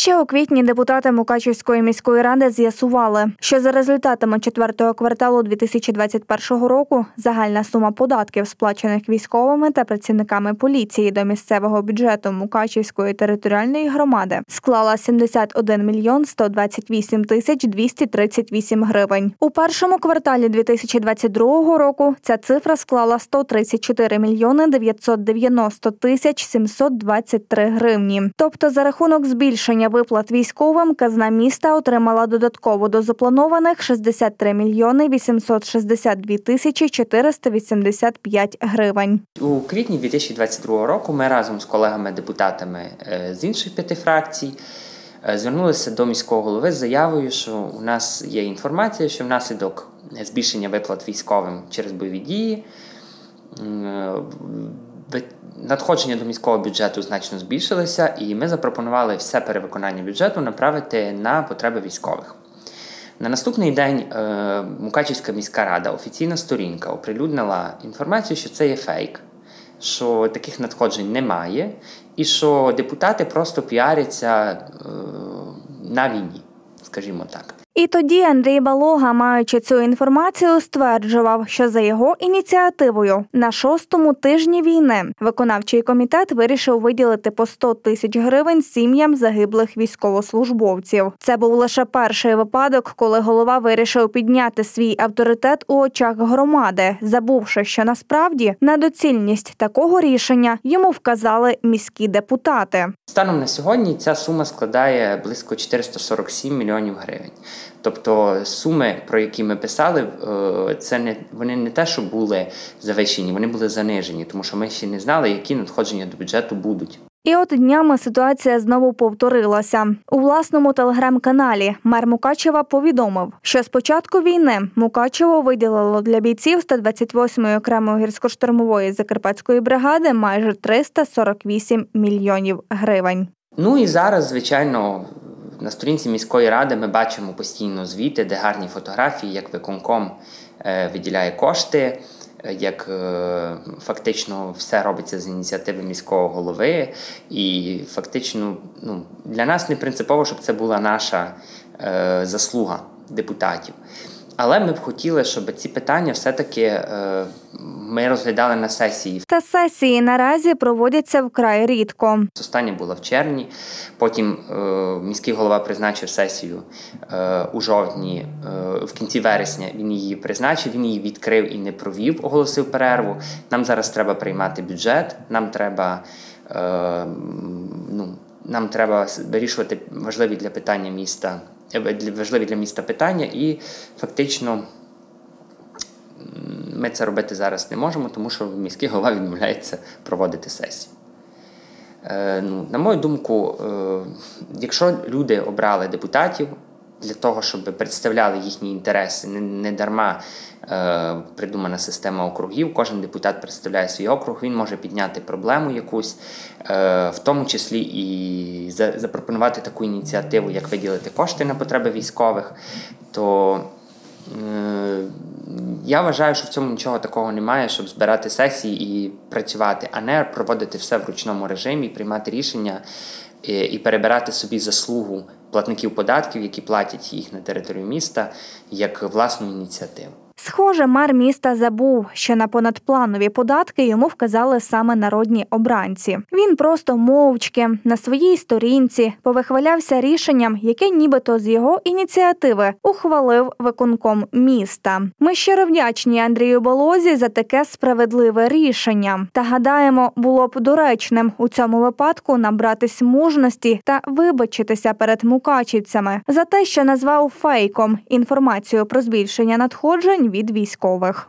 Ще у квітні депутати Мукачівської міської ради з'ясували, що за результатами четвертого кварталу 2021 року загальна сума податків, сплачених військовими та працівниками поліції до місцевого бюджету Мукачівської територіальної громади, склала 71 мільйон 128 тисяч 238 гривень. У першому кварталі 2022 року ця цифра склала 134 мільйони 990 тисяч 723 гривні. Тобто, за рахунок збільшення виплат військовим казна міста отримала додатково до запланованих 63 мільйони 862 тисячі 485 гривень. У квітні 2022 року ми разом з колегами-депутатами е, з інших п'яти фракцій е, звернулися до міського голови з заявою, що у нас є інформація, що внаслідок збільшення виплат військовим через бойові дії е, надходження до міського бюджету значно збільшилися, і ми запропонували все перевиконання бюджету направити на потреби військових. На наступний день е, Мукачівська міська рада, офіційна сторінка, оприлюднила інформацію, що це є фейк, що таких надходжень немає, і що депутати просто піаряться е, на війні, скажімо так. І тоді Андрій Балога, маючи цю інформацію, стверджував, що за його ініціативою на шостому тижні війни виконавчий комітет вирішив виділити по 100 тисяч гривень сім'ям загиблих військовослужбовців. Це був лише перший випадок, коли голова вирішив підняти свій авторитет у очах громади, забувши, що насправді на доцільність такого рішення йому вказали міські депутати. Станом на сьогодні ця сума складає близько 447 мільйонів гривень. Тобто суми, про які ми писали, е, це не вони не те, що були завищені, вони були занижені, тому що ми ще не знали, які надходження до бюджету будуть. І от днями ситуація знову повторилася у власному телеграм-каналі. Мер Мукачева повідомив, що з початку війни Мукачево виділило для бійців 128-ї окремої гірсько-штурмової закарпатської бригади майже 348 мільйонів гривень. Ну і зараз, звичайно, на сторінці міської ради ми бачимо постійно звіти, де гарні фотографії, як виконком е, виділяє кошти, е, як е, фактично все робиться з ініціативи міського голови. І фактично ну, для нас не принципово, щоб це була наша заслуга депутатів. Але ми б хотіли, щоб ці питання все-таки ми розглядали на сесії. Та сесії наразі проводяться вкрай рідко. Остання була в червні. Потім е, міський голова призначив сесію е, у жовтні, в кінці вересня він її призначив, він її відкрив і не провів, оголосив перерву. Нам зараз треба приймати бюджет, нам треба. ну, нам треба вирішувати важливі для питання міста важливі для міста питання, і фактично ми це робити зараз не можемо, тому що міський голова відмовляється проводити сесію. Е, ну, На мою думку, е, якщо люди обрали депутатів для того, щоб представляли їхні інтереси, не, не дарма е, придумана система округів, кожен депутат представляє свій округ, він може підняти проблему якусь, е, в тому числі і за, запропонувати таку ініціативу, як виділити кошти на потреби військових. то я вважаю, що в цьому нічого такого немає, щоб збирати сесії і працювати, а не проводити все в ручному режимі, приймати рішення і, і перебирати собі заслугу платників податків, які платять їх на територію міста, як власну ініціативу. Схоже, мер міста забув, що на понадпланові податки йому вказали саме народні обранці. Він просто мовчки на своїй сторінці повихвалявся рішенням, яке нібито з його ініціативи ухвалив виконком міста. Ми щиро вдячні Андрію Болозі за таке справедливе рішення. Та гадаємо, було б доречним у цьому випадку набратись мужності та вибачитися перед мукачівцями за те, що назвав фейком інформацію про збільшення надходжень від військових.